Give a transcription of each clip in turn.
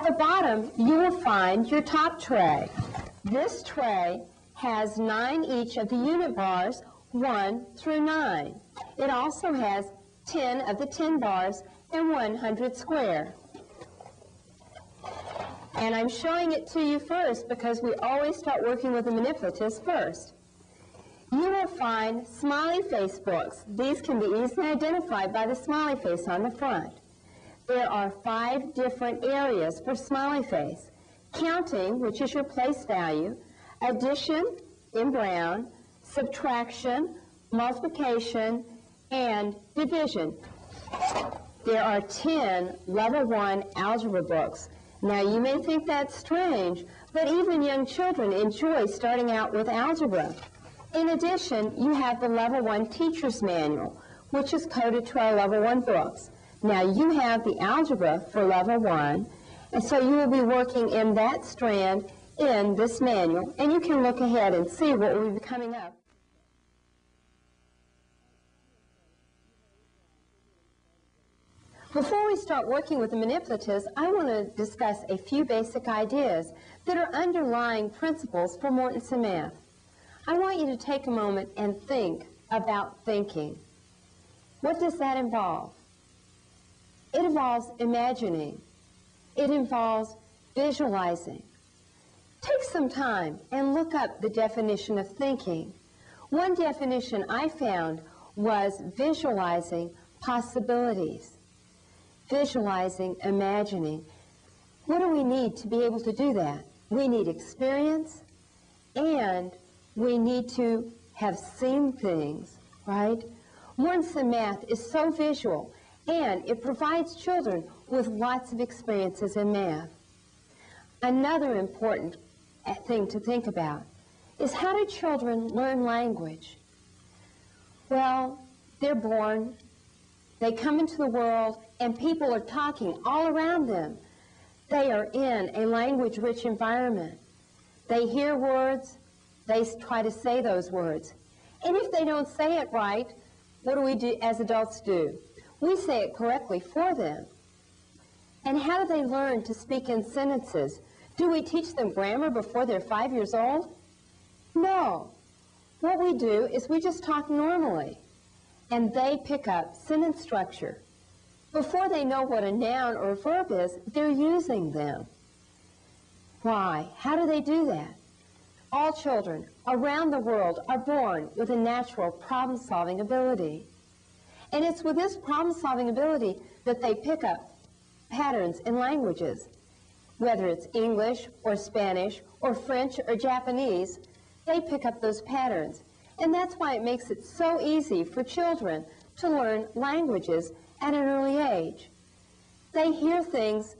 At the bottom, you will find your top tray. This tray has nine each of the unit bars, 1 through 9. It also has 10 of the 10 bars and 100 square. And I'm showing it to you first because we always start working with the manipulatives first. You will find smiley face books. These can be easily identified by the smiley face on the front. There are five different areas for smiley face. Counting, which is your place value, addition in brown, subtraction, multiplication, and division. There are 10 level 1 algebra books. Now you may think that's strange, but even young children enjoy starting out with algebra. In addition, you have the level 1 teacher's manual, which is coded to our level 1 books. Now you have the algebra for level 1, and so you will be working in that strand in this manual, and you can look ahead and see what will be coming up. Before we start working with the manipulatives, I want to discuss a few basic ideas that are underlying principles for Mortensen Math. I want you to take a moment and think about thinking. What does that involve? It involves imagining. It involves visualizing. Take some time and look up the definition of thinking. One definition I found was visualizing possibilities visualizing, imagining. What do we need to be able to do that? We need experience and we need to have seen things, right? Once the Math is so visual and it provides children with lots of experiences in math. Another important eh, thing to think about is how do children learn language? Well, they're born, they come into the world, and people are talking all around them. They are in a language-rich environment. They hear words, they try to say those words. And if they don't say it right, what do we do as adults do? We say it correctly for them. And how do they learn to speak in sentences? Do we teach them grammar before they're five years old? No. What we do is we just talk normally, and they pick up sentence structure, before they know what a noun or a verb is, they're using them. Why? How do they do that? All children around the world are born with a natural problem-solving ability. And it's with this problem-solving ability that they pick up patterns in languages. Whether it's English or Spanish or French or Japanese, they pick up those patterns. And that's why it makes it so easy for children to learn languages at an early age. They hear things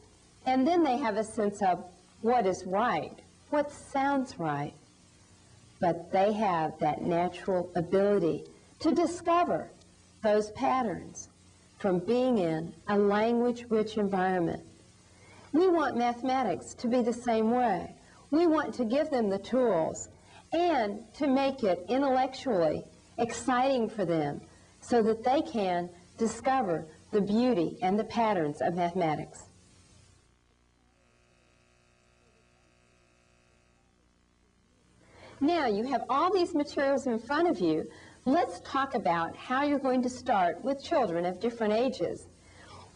and then they have a sense of what is right, what sounds right. But they have that natural ability to discover those patterns from being in a language-rich environment. We want mathematics to be the same way. We want to give them the tools and to make it intellectually exciting for them so that they can discover the beauty and the patterns of mathematics. Now you have all these materials in front of you. Let's talk about how you're going to start with children of different ages.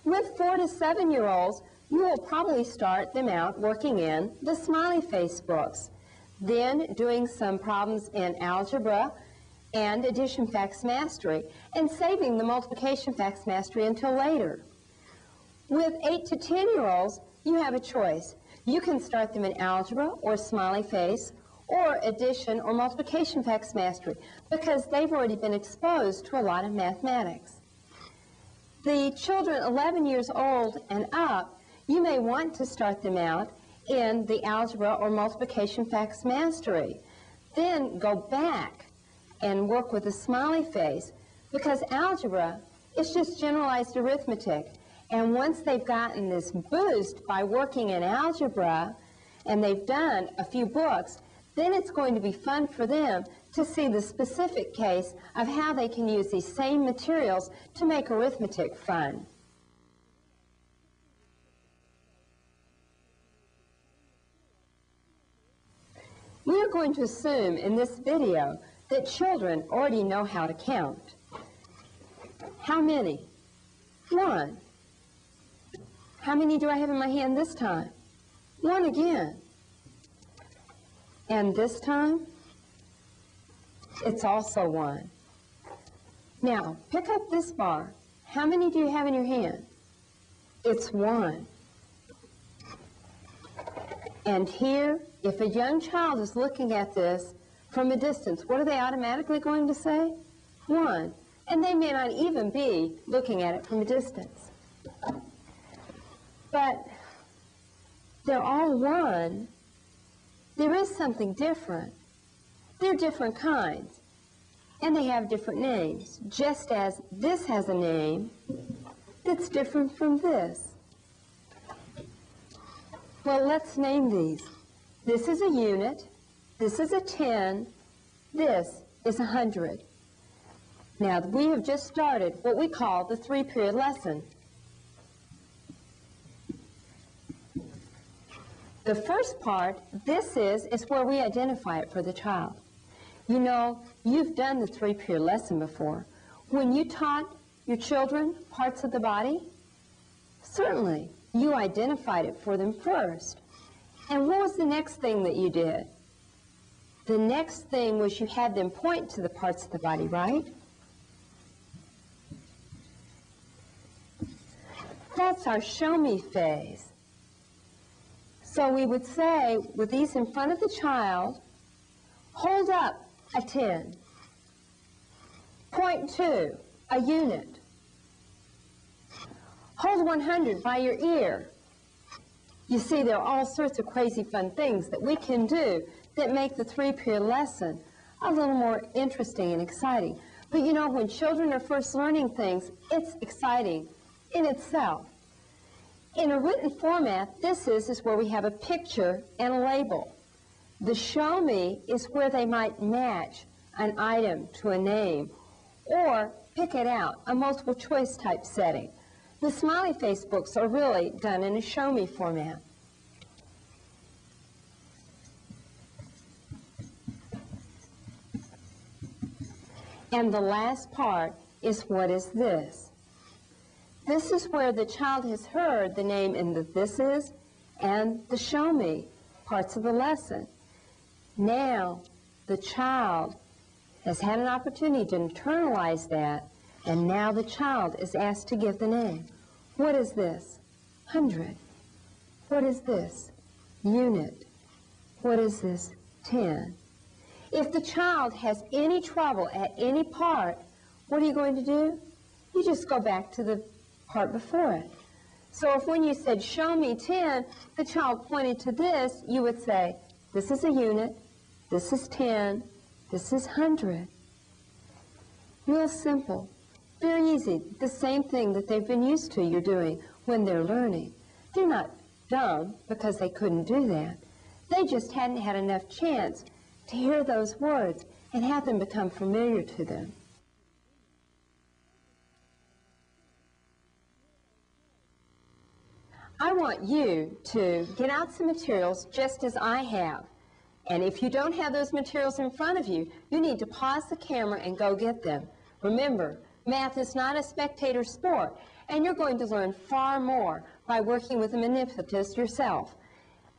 With four to seven year olds, you will probably start them out working in the smiley face books, then doing some problems in algebra, and addition facts mastery, and saving the multiplication facts mastery until later. With 8 to 10-year-olds, you have a choice. You can start them in algebra or smiley face or addition or multiplication facts mastery because they've already been exposed to a lot of mathematics. The children 11 years old and up, you may want to start them out in the algebra or multiplication facts mastery. Then go back and work with a smiley face because algebra is just generalized arithmetic. And once they've gotten this boost by working in algebra and they've done a few books, then it's going to be fun for them to see the specific case of how they can use these same materials to make arithmetic fun. We are going to assume in this video that children already know how to count. How many? One. How many do I have in my hand this time? One again. And this time, it's also one. Now, pick up this bar. How many do you have in your hand? It's one. And here, if a young child is looking at this from a distance, what are they automatically going to say? One. And they may not even be looking at it from a distance. But they're all one. There is something different. They're different kinds. And they have different names, just as this has a name that's different from this. Well, let's name these. This is a unit, this is a 10, this is a 100. Now, we have just started what we call the three-period lesson. The first part, this is, is where we identify it for the child. You know, you've done the three-period lesson before. When you taught your children parts of the body, certainly you identified it for them first. And what was the next thing that you did? The next thing was you had them point to the parts of the body, right? That's our show me phase. So we would say, with these in front of the child, hold up a 10. Point two, a unit. Hold 100 by your ear. You see, there are all sorts of crazy fun things that we can do that make the three-period lesson a little more interesting and exciting. But you know, when children are first learning things, it's exciting in itself. In a written format, this is, is where we have a picture and a label. The show me is where they might match an item to a name or pick it out, a multiple choice type setting. The smiley face books are really done in a show me format. And the last part is what is this? This is where the child has heard the name in the this is and the show me parts of the lesson. Now the child has had an opportunity to internalize that, and now the child is asked to give the name. What is this? Hundred. What is this? Unit. What is this? Ten. If the child has any trouble at any part, what are you going to do? You just go back to the part before it. So if when you said, show me 10, the child pointed to this, you would say, this is a unit, this is 10, this is 100. Real simple, very easy. The same thing that they've been used to you're doing when they're learning. They're not dumb because they couldn't do that. They just hadn't had enough chance to hear those words and have them become familiar to them. I want you to get out some materials just as I have. And if you don't have those materials in front of you, you need to pause the camera and go get them. Remember, math is not a spectator sport, and you're going to learn far more by working with a manipulist yourself.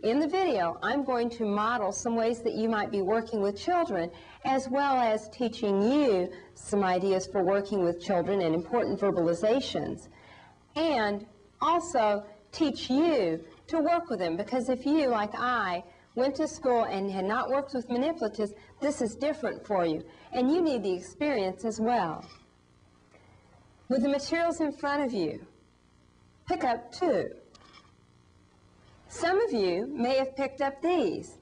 In the video, I'm going to model some ways that you might be working with children, as well as teaching you some ideas for working with children and important verbalizations, and also teach you to work with them, because if you, like I, went to school and had not worked with manipulatives, this is different for you, and you need the experience as well. With the materials in front of you, pick up two. Some of you may have picked up these.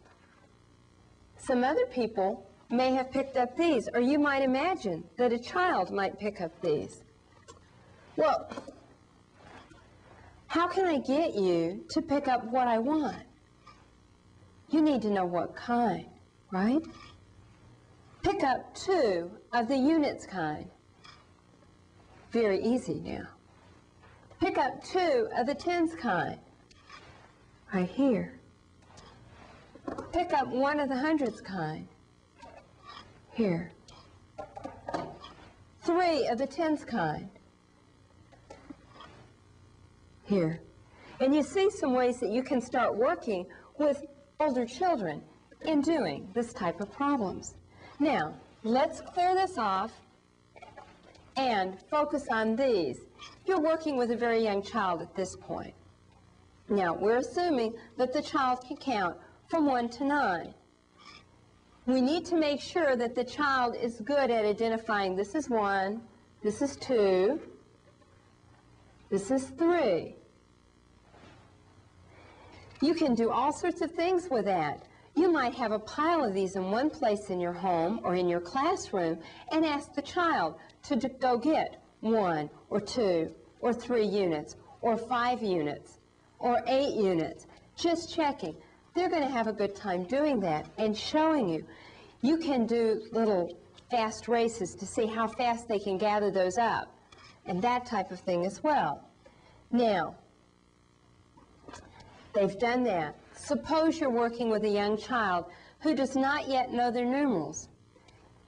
Some other people may have picked up these, or you might imagine that a child might pick up these. Well, how can I get you to pick up what I want? You need to know what kind, right? Pick up two of the units kind. Very easy now. Pick up two of the tens kind right here. Pick up one of the hundreds kind. Here. Three of the tens kind. Here. And you see some ways that you can start working with older children in doing this type of problems. Now, let's clear this off and focus on these. You're working with a very young child at this point. Now, we're assuming that the child can count from 1 to 9. We need to make sure that the child is good at identifying this is 1, this is 2, this is 3. You can do all sorts of things with that. You might have a pile of these in one place in your home or in your classroom and ask the child to go get one or two or three units or five units or eight units. Just checking. They're going to have a good time doing that and showing you. You can do little fast races to see how fast they can gather those up and that type of thing as well. Now, they've done that. Suppose you're working with a young child who does not yet know their numerals.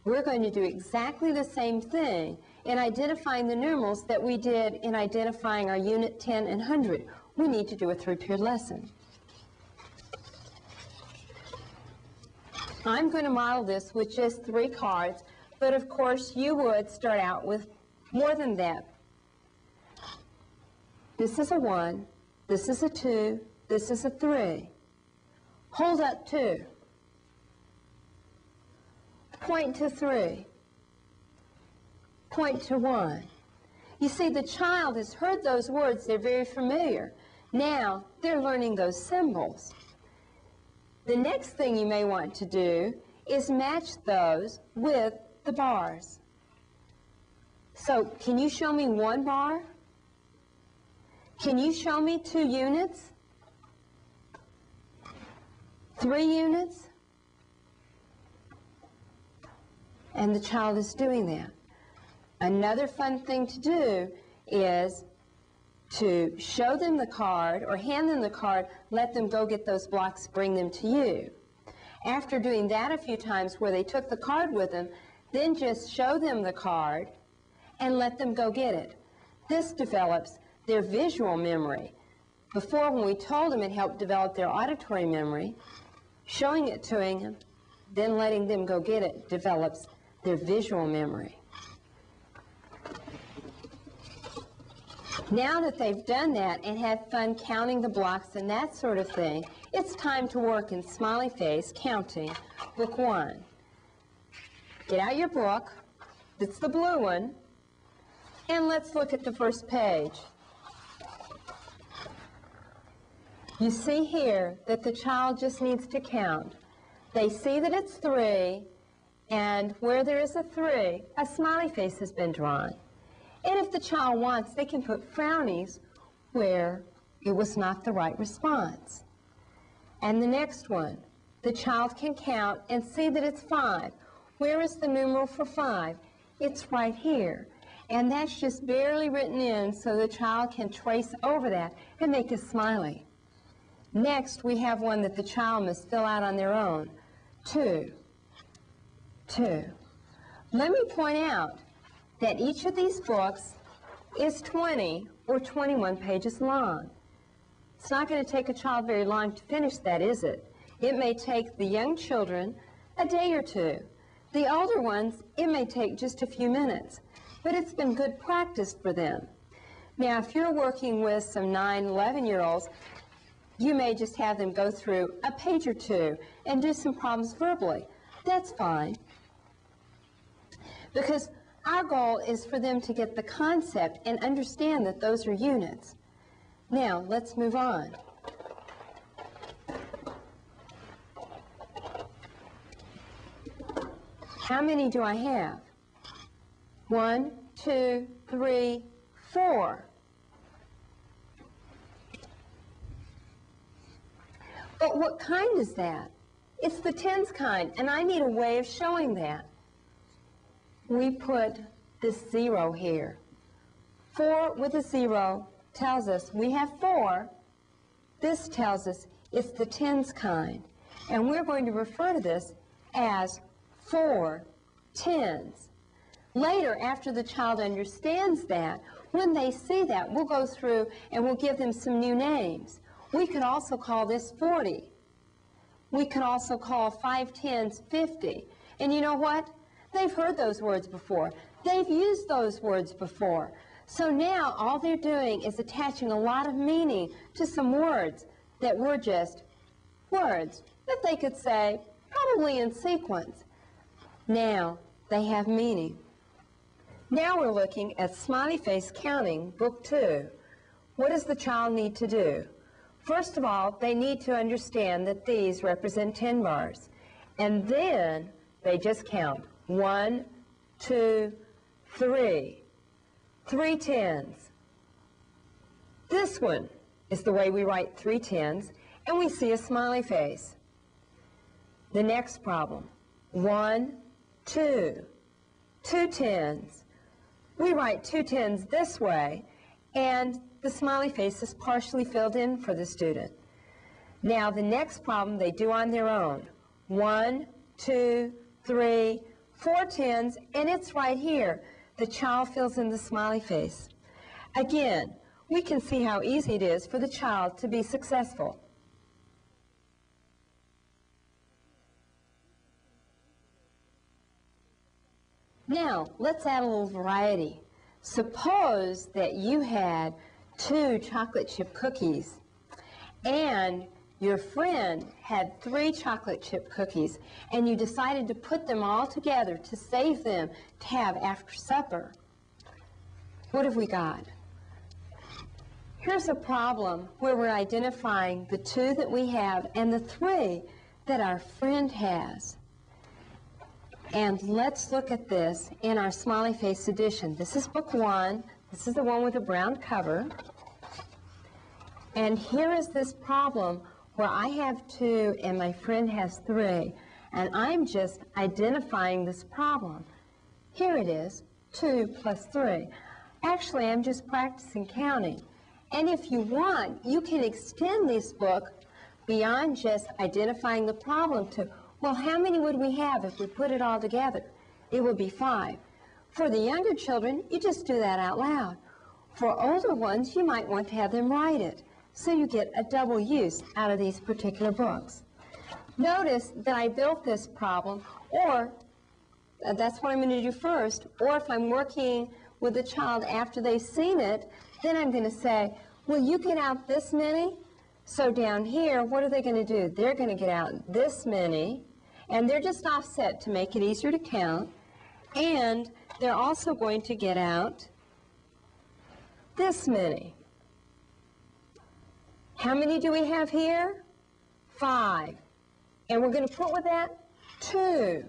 We're going to do exactly the same thing in identifying the numerals that we did in identifying our unit 10 and 100. We need to do a three-period lesson. I'm going to model this with just three cards, but of course you would start out with more than that. This is a 1, this is a 2, this is a 3. Hold up 2. Point to 3 point to one. You see, the child has heard those words. They're very familiar. Now, they're learning those symbols. The next thing you may want to do is match those with the bars. So, can you show me one bar? Can you show me two units? Three units? And the child is doing that. Another fun thing to do is to show them the card or hand them the card, let them go get those blocks, bring them to you. After doing that a few times where they took the card with them, then just show them the card and let them go get it. This develops their visual memory. Before, when we told them, it helped develop their auditory memory. Showing it to them, then letting them go get it develops their visual memory. Now that they've done that and had fun counting the blocks and that sort of thing, it's time to work in smiley face counting book one. Get out your book, it's the blue one, and let's look at the first page. You see here that the child just needs to count. They see that it's three, and where there is a three, a smiley face has been drawn. And if the child wants, they can put frownies where it was not the right response. And the next one, the child can count and see that it's five. Where is the numeral for five? It's right here. And that's just barely written in so the child can trace over that and make a smiley. Next, we have one that the child must fill out on their own. Two. Two. Let me point out that each of these books is 20 or 21 pages long. It's not going to take a child very long to finish that, is it? It may take the young children a day or two. The older ones, it may take just a few minutes, but it's been good practice for them. Now, if you're working with some 9, 11-year-olds, you may just have them go through a page or two and do some problems verbally. That's fine. Because our goal is for them to get the concept and understand that those are units. Now, let's move on. How many do I have? One, two, three, four. But what kind is that? It's the tens kind, and I need a way of showing that we put this zero here. Four with a zero tells us we have four. This tells us it's the tens kind. And we're going to refer to this as four tens. Later, after the child understands that, when they see that, we'll go through and we'll give them some new names. We could also call this 40. We could also call five tens 50. And you know what? They've heard those words before. They've used those words before. So now all they're doing is attaching a lot of meaning to some words that were just words that they could say probably in sequence. Now they have meaning. Now we're looking at smiley face counting, book two. What does the child need to do? First of all, they need to understand that these represent 10 bars. And then they just count. One, two, three. Three tens. This one is the way we write three tens, and we see a smiley face. The next problem. One, two. Two tens. We write two tens this way, and the smiley face is partially filled in for the student. Now, the next problem they do on their own. One, two, three, four tens, and it's right here. The child fills in the smiley face. Again, we can see how easy it is for the child to be successful. Now, let's add a little variety. Suppose that you had two chocolate chip cookies and your friend had three chocolate chip cookies and you decided to put them all together to save them to have after supper. What have we got? Here's a problem where we're identifying the two that we have and the three that our friend has. And let's look at this in our Smiley Face addition. This is book one. This is the one with the brown cover. And here is this problem where I have two and my friend has three. And I'm just identifying this problem. Here it is, two plus three. Actually, I'm just practicing counting. And if you want, you can extend this book beyond just identifying the problem to well, how many would we have if we put it all together? It would be five. For the younger children, you just do that out loud. For older ones, you might want to have them write it. So you get a double use out of these particular books. Notice that I built this problem, or uh, that's what I'm going to do first, or if I'm working with a child after they've seen it, then I'm going to say, will you get out this many? So down here, what are they going to do? They're going to get out this many, and they're just offset to make it easier to count. And they're also going to get out this many. How many do we have here? Five. And we're going to put with that two.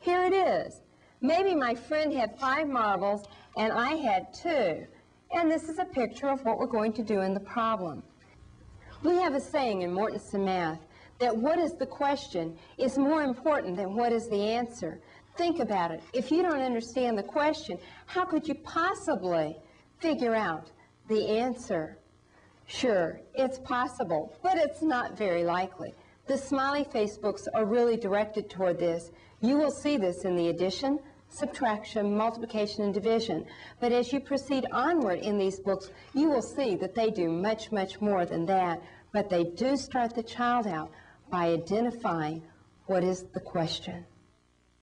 Here it is. Maybe my friend had five marbles and I had two. And this is a picture of what we're going to do in the problem. We have a saying in Mortensen Math that what is the question is more important than what is the answer. Think about it. If you don't understand the question, how could you possibly figure out the answer? Sure, it's possible, but it's not very likely. The smiley face books are really directed toward this. You will see this in the addition, subtraction, multiplication, and division. But as you proceed onward in these books, you will see that they do much, much more than that. But they do start the child out by identifying what is the question.